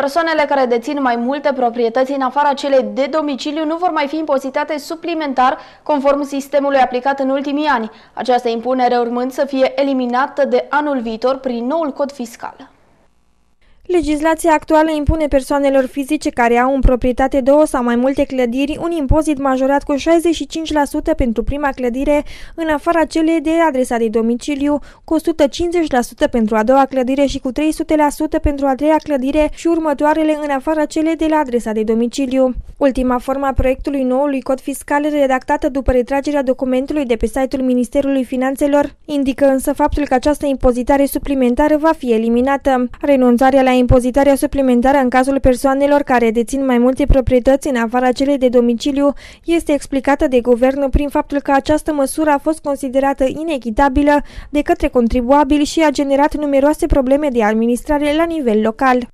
Persoanele care dețin mai multe proprietăți în afara celei de domiciliu nu vor mai fi impozitate suplimentar conform sistemului aplicat în ultimii ani. Această impunere urmând să fie eliminată de anul viitor prin noul cod fiscal. Legislația actuală impune persoanelor fizice care au în proprietate două sau mai multe clădiri un impozit majorat cu 65% pentru prima clădire în afara celei de adresa de domiciliu, cu 150% pentru a doua clădire și cu 300% pentru a treia clădire și următoarele în afara celei de la adresa de domiciliu. Ultima formă a proiectului noului cod fiscal redactată după retragerea documentului de pe site-ul Ministerului Finanțelor indică însă faptul că această impozitare suplimentară va fi eliminată. Renunțarea la impozitarea suplimentară în cazul persoanelor care dețin mai multe proprietăți în afara celei de domiciliu este explicată de guvern prin faptul că această măsură a fost considerată inechitabilă de către contribuabili și a generat numeroase probleme de administrare la nivel local.